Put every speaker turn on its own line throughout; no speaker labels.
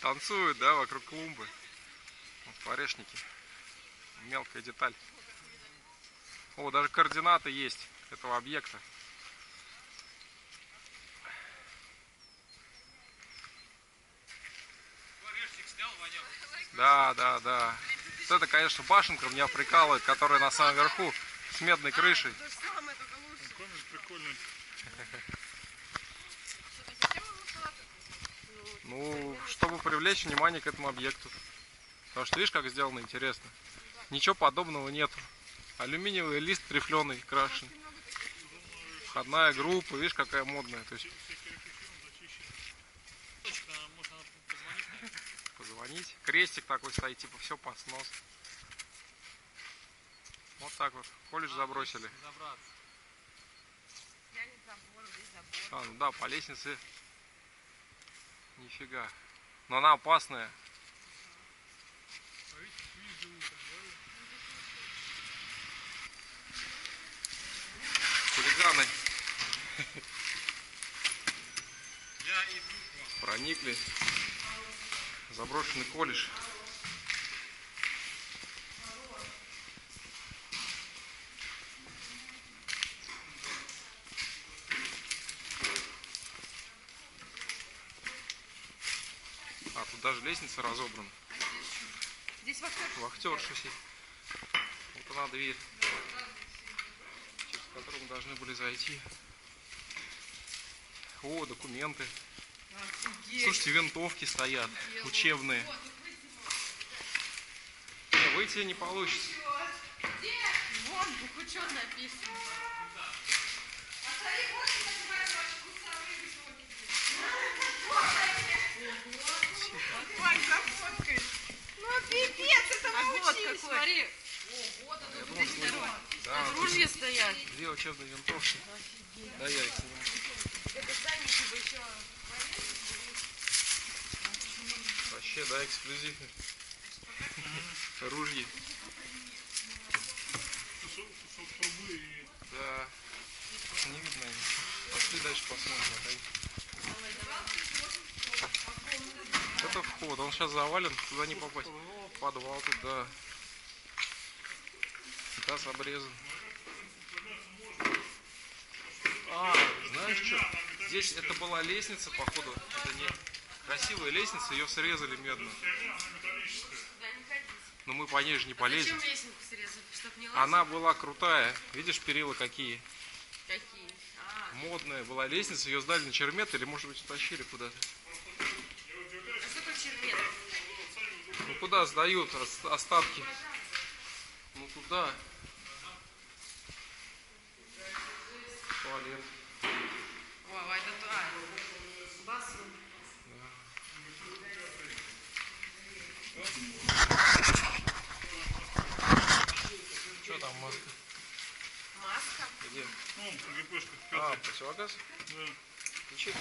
Танцуют, да, вокруг клумбы. Вот Орешники. Мелкая деталь. О, даже координаты есть этого объекта. Да, да, да. Вот это, конечно, башенка меня прикалывает, которая на самом верху с медной крышей.
Комнат прикольный.
Ну, чтобы привлечь внимание к этому объекту. Потому что видишь, как сделано интересно. Ничего подобного нету. Алюминиевый лист рифленый, крашеный. Входная группа, видишь, какая модная. То есть
позвонить.
позвонить. Крестик такой стоит, типа все под снос. Вот так вот. Колледж забросили.
Забраться.
Я не забор, здесь забор.
А, ну да, по лестнице. Нифига. Но она опасная. Хулиганы проникли. Заброшенный колледж. Тут даже лестница разобрана.
Здесь вахтер.
Вахтерша сидит. Вот она дверь, через которую мы должны были зайти. О, документы. Слушайте, винтовки стоят, учебные. Не, выйти не получится.
Вон, букву написано. Вань, зафоткай. Ну, пипец, это
А вот
научись.
какой.
Смотри.
Я думал, что- Да, тут
Ружья
учебные винтовки. Да, я их. Вообще, да,
трубы и...
Да. Не видно они. Пошли дальше посмотрим. а Это вход, он сейчас завален, туда не попасть. Подвал тут, да. Газ обрезан. А, знаешь что? Здесь это была лестница, походу. Это не красивая лестница, ее срезали медно. Но мы по ней же не полезем.
Зачем лестницу срезали? Не?
Она была крутая. Видишь, перила какие?
Какие? А,
Модная была лестница, ее сдали на чермет или, может быть, утащили куда-то.
а что такое червет?
Ну куда сдают ос- остатки? Ну туда. Туалет.
Вау, это то. А, бассейн.
Что там маска?
Маска.
Где?
Ну, КГПшка,
А, противогаз?
Да.
Включи.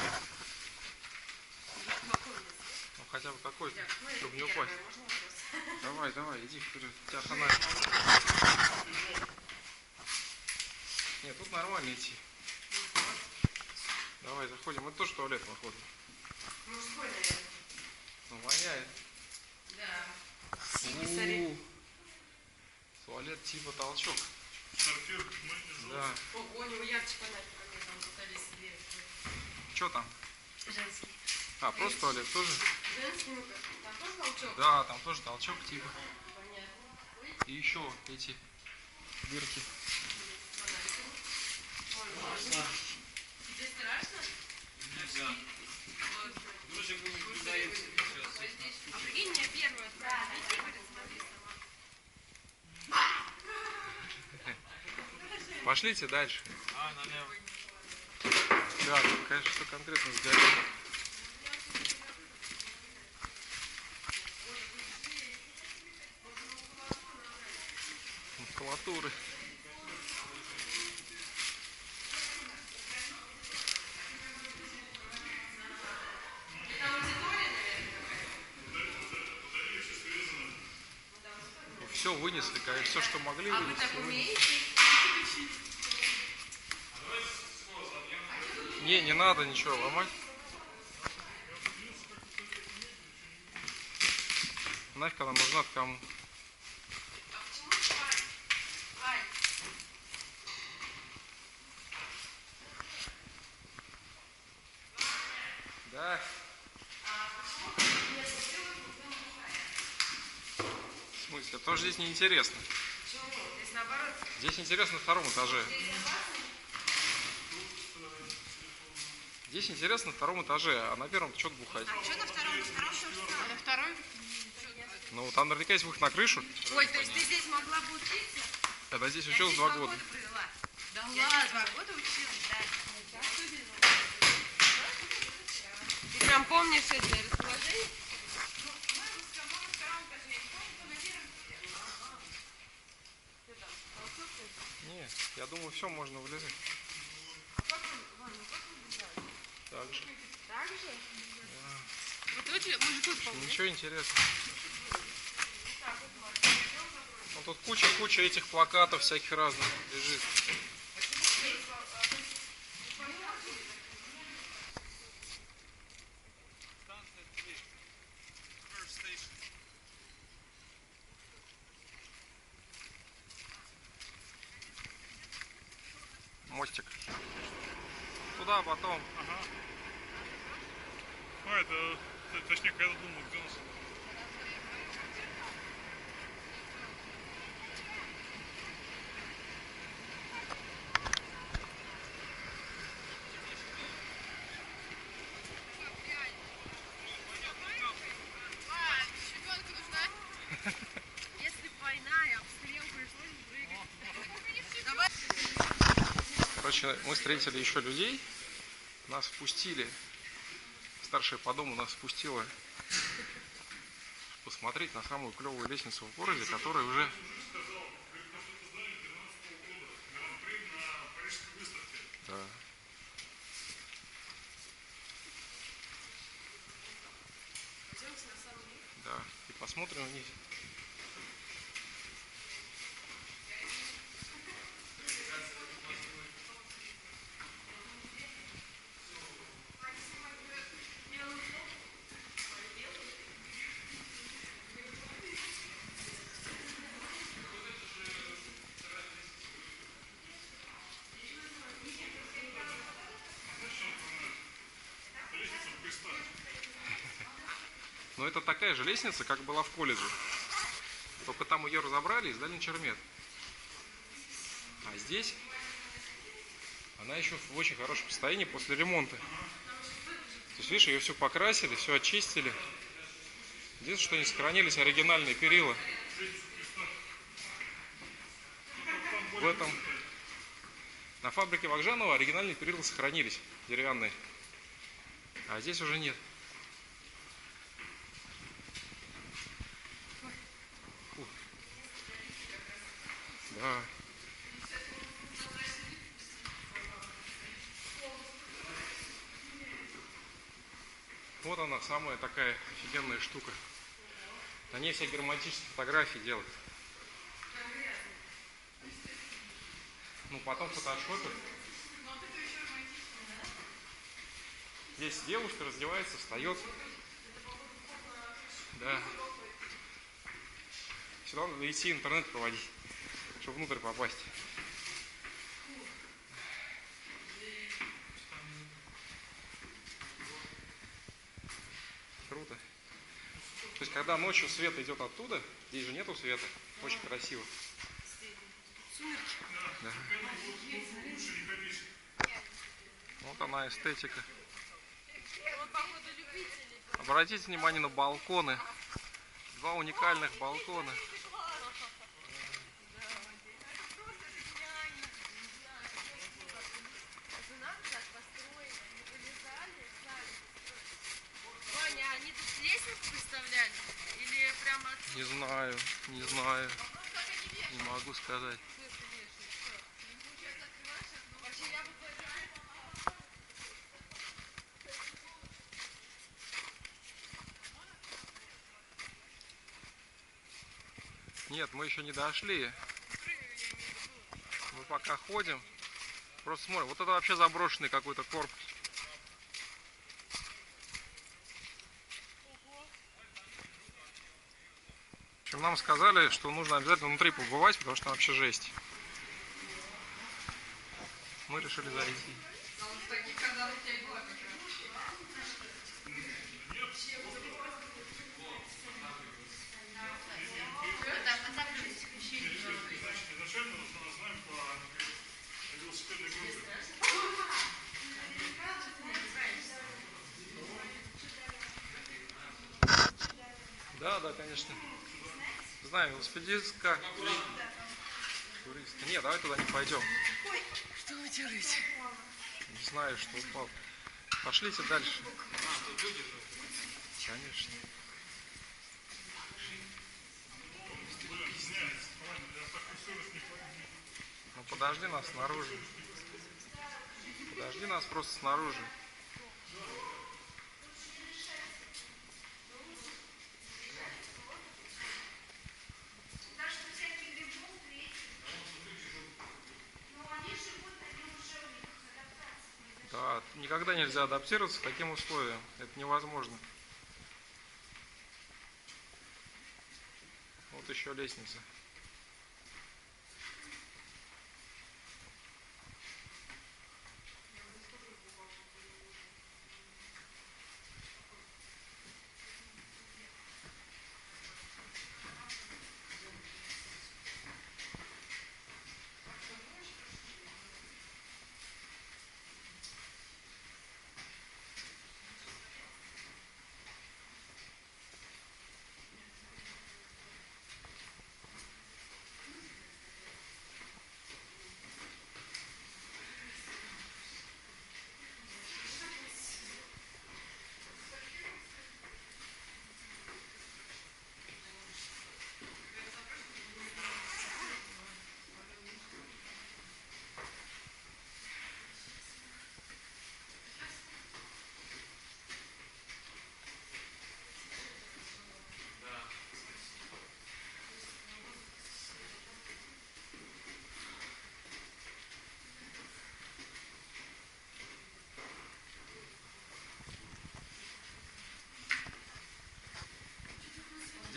Ну хотя бы какой-то, чтобы не упасть.
можно вопрос?
Давай, давай, иди вперед. У тебя фонарь. Нет, тут нормально идти. Давай, заходим. Это тоже туалет, походу.
Мужской, наверное.
Ну, воняет.
Да. Синий.
У, Туалет типа толчок.
Сортир, мы
Да.
Ого, у него ярче фонарь, там пытались дверь.
Что там?
Женский.
А, просто туалет тоже?
Женский, ну-ка. Там тоже волчок?
Да, там тоже толчок типа.
Понятно.
И еще эти дырки. Пошлите дальше. Да, тут, конечно, что конкретно сгорело. Макулатуры. Все вынесли, конечно, все, что могли
А вы
вынесли.
умеете?
Не, не надо ничего ломать. Нафиг она нужна кому? Да. В смысле? Потому что здесь неинтересно.
Здесь наоборот.
Здесь интересно на втором этаже. Здесь интересно на втором этаже, а на первом что-то бухать.
Что на втором? На втором все А на втором?
Ну, там наверняка есть выход на крышу.
Ой, то есть ты здесь могла бы учиться?
Когда здесь училась два года.
провела. Да ладно. Два года училась, да. Ты прям помнишь эти расположения?
Нет, я думаю, все можно вылезать. Так же.
Так же? Вот очень мужиков помнишь?
Ничего интересного. Ну, тут куча-куча этих плакатов всяких разных лежит. Туда потом.
А, это, т- точнее, когда думал, где у нас.
Короче, мы встретили еще людей. Нас впустили. Старшая по дому нас впустила посмотреть на самую клевую лестницу в городе, которая уже Да. Да. И посмотрим вниз. Но это такая же лестница, как была в колледже. Только там ее разобрали и сдали чермет. А здесь она еще в очень хорошем состоянии после ремонта. То есть, видишь, ее все покрасили, все очистили. Единственное, что не сохранились оригинальные перила. В этом на фабрике Вагжанова оригинальные перила сохранились, деревянные. А здесь уже нет. Да. Вот она, самая такая офигенная штука. На ней все герметические фотографии делают. Ну, потом фотошопят. Здесь девушка раздевается, встает. Да. Сюда надо идти интернет проводить, чтобы внутрь попасть. Круто. То есть, когда ночью свет идет оттуда, здесь же нету света, очень красиво. Да. Вот она эстетика. Обратите внимание на балконы. Два уникальных балкона.
Жена так построили, не вылезали сами. Ваня, а они тут лестницу представляли? Или прямо отсюда?
Не знаю, не знаю. Не могу сказать. Нет, мы еще не дошли. Мы пока ходим. Просто смотрим. Вот это вообще заброшенный какой-то корпус. Общем, нам сказали, что нужно обязательно внутри побывать, потому что там вообще жесть. Мы решили зайти. Да, да, конечно. Знаю, велосипедистка. Туристка. Нет, давай туда не пойдем.
Что вы делаете?
Не знаю, что упал. Пошлите дальше. Конечно. Ну подожди нас снаружи. Подожди нас просто снаружи. Да, никогда нельзя адаптироваться к таким условиям. Это невозможно. Вот еще лестница.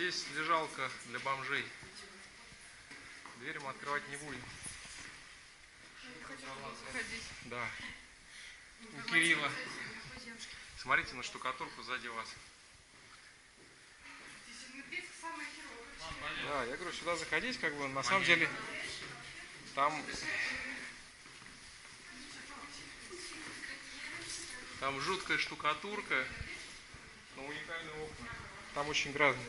Здесь лежалка для бомжей. Дверь мы открывать не будем. Да. У Кирилла. Смотрите на штукатурку сзади вас. Да, я говорю, сюда заходить, как бы, на самом деле, там... Там жуткая штукатурка, но уникальные окна. Там очень грязно.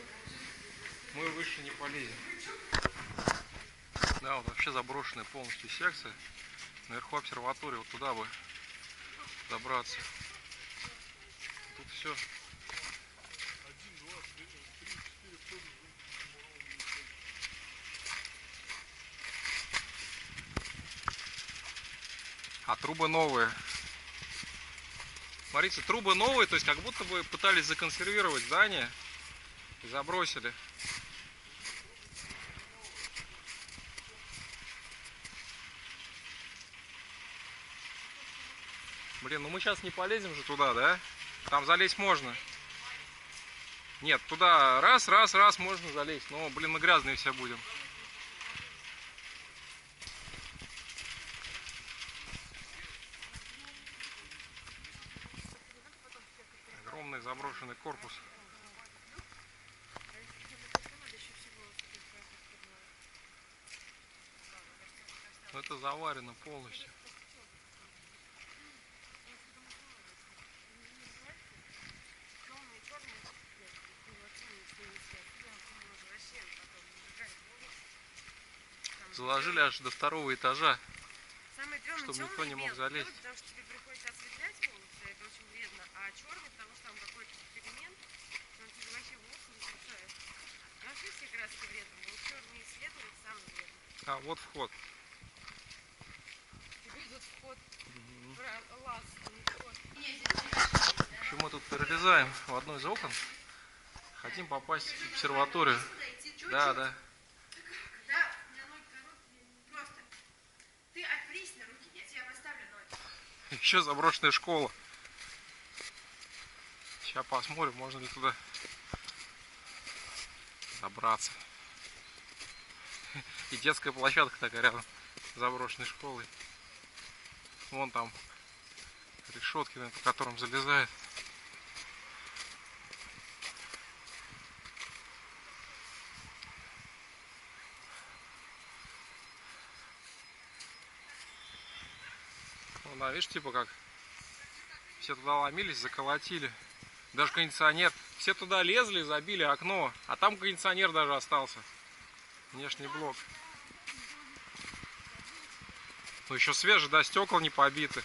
Полезем. Да, вот вообще заброшенная полностью секция. Наверху обсерватория, вот туда бы забраться. Тут все. А трубы новые. Смотрите, трубы новые, то есть как будто бы пытались законсервировать здание и забросили. Блин, ну мы сейчас не полезем же туда, да? Там залезть можно. Нет, туда раз, раз, раз можно залезть. Но, блин, мы грязные все будем. Огромный заброшенный корпус. Но это заварено полностью. Заложили аж до второго этажа. Чтобы никто не мог
белый,
залезть.
белый, потому что тебе приходится осветлять волосы, это очень вредно. А черный, потому что там какой-то пигмент, он тебе вообще волосы не смешает. Вообще все краски вредны, но вот черный цвет, он самый вредный.
А, вот вход.
У тебя тут вход про лаз.
В общем, мы тут прорезаем в одно из окон. Хотим попасть в обсерваторию. Да. Да, Еще заброшенная школа. Сейчас посмотрим, можно ли туда добраться. И детская площадка такая рядом с заброшенной школой. Вон там решетки, по которым залезает. Да, видишь, типа как все туда ломились, заколотили. Даже кондиционер. Все туда лезли, забили окно, а там кондиционер даже остался. Внешний блок. Ну еще свежий, да, стекла не побиты.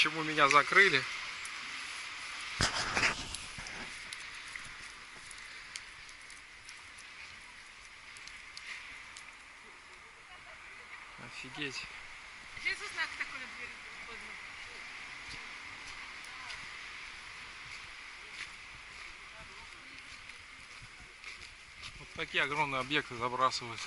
Почему меня закрыли? Офигеть.
Здесь знак такой.
Вот такие огромные объекты забрасывают.